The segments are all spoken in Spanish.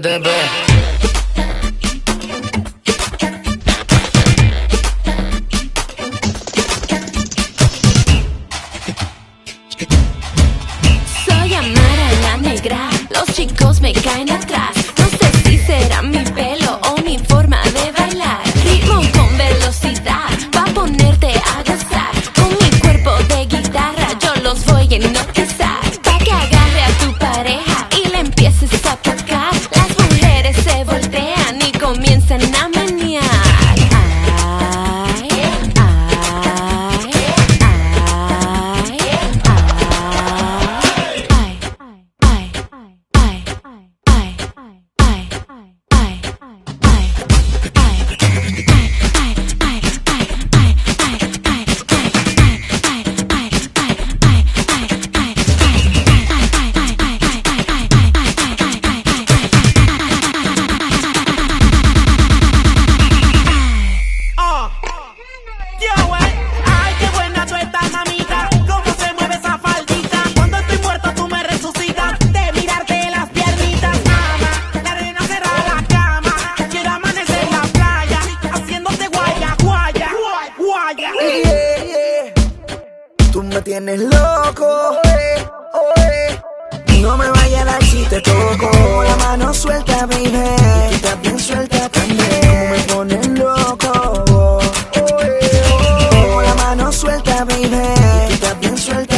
Soy Amara la negra, los chicos me caen atrás. No sé si será mi pelo o mi forma de me tienes loco. No me vaya a dar si te toco. La mano suelta, baby. Y tú bien suelta también. Como me pones loco. La mano suelta, baby. Y tú bien suelta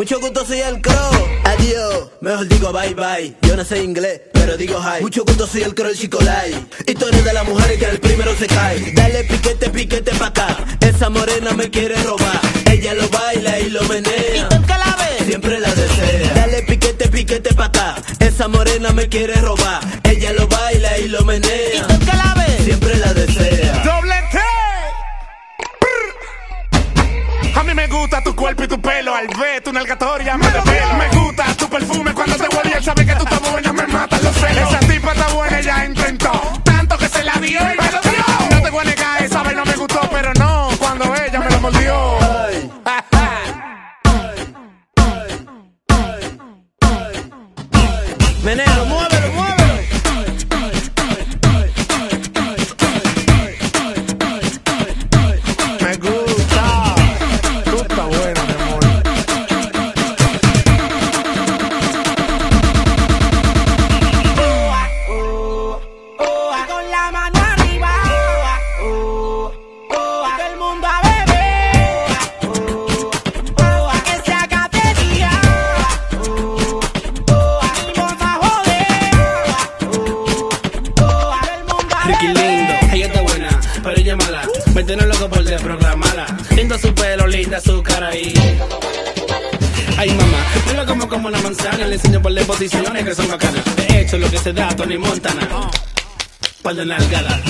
Mucho gusto, soy el Crow. Adiós, mejor digo bye bye. Yo no sé inglés, pero digo hi. Mucho gusto, soy el Crow, el chico light. Historia de la mujer que el primero se cae. Dale piquete, piquete pa' acá. Esa morena me quiere robar. Ella lo baila y lo menea. ¿Y tú que la ves? Siempre la desea. Dale piquete, piquete pa' acá. Esa morena me quiere robar. Ella lo baila y lo menea. ¿Y tú que la ves? Siempre la desea. ¡Doble T! A mí me gusta tu cuerpo y tu al ver tu nalgatoria me desvelo. Me gusta tu perfume cuando te huele él sabe que tú estás buena, me matan los celos. Esa tipa está buena, ella intentó, tanto que se la dio y me lo dio. No te voy a negar, esa vez no me gustó, pero no, cuando ella me lo mordió. Ay. Meneo, loco por desprogramala. Lindo su pelo, linda su cara y. Ay mamá, mira como como una manzana, le enseño por las posiciones que son bacanas. De hecho, lo que se da, Tony Montana. Par de nalgada.